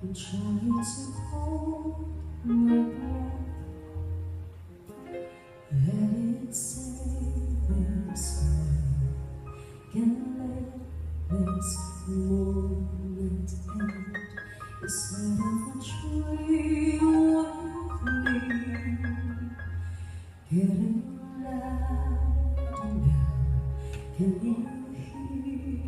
I'm trying to hold my breath. Let it save inside. Can I let this moment end? Instead of a tree awakening, getting louder now. Can you hear?